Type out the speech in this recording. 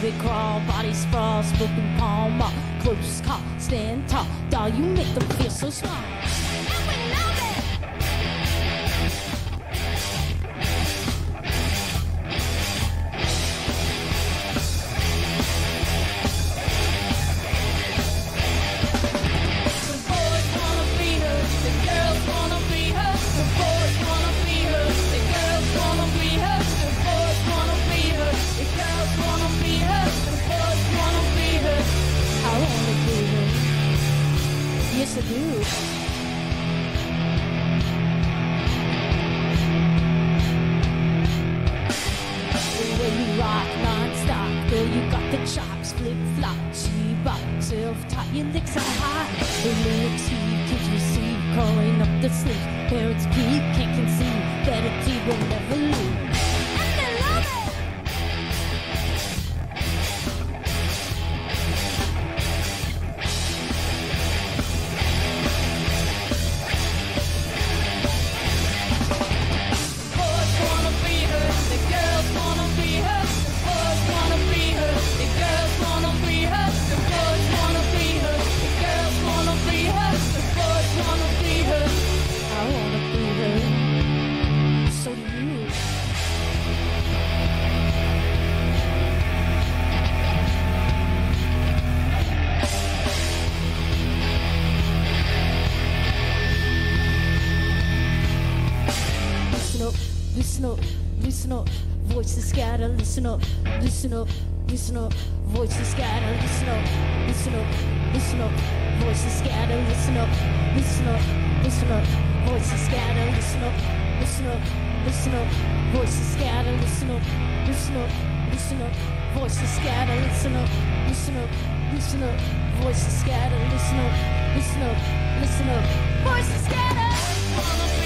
Baby crawl, body sprawl, smoking palm up, close call, stand tall. Doll, you make them feel so small. Chops, flip flop, she bop, self taught your licks are hot. The lyrics he kids receive, calling up the sleep. Parents peep, can't conceive, better T will never leave. Listen up, listen up. Voices scatter, listen up, listen up, listen up. Voices scatter, listen up, listen up, listen up. Voices scatter, listen up, listen up, listen up. Voices scatter, listen up, listen up, listen up. Voices scatter, listen up, listen up, listen up. Voices scatter, listen up, listen up, listen up. Voices scatter, listen up, listen up, listen up. Voices scatter.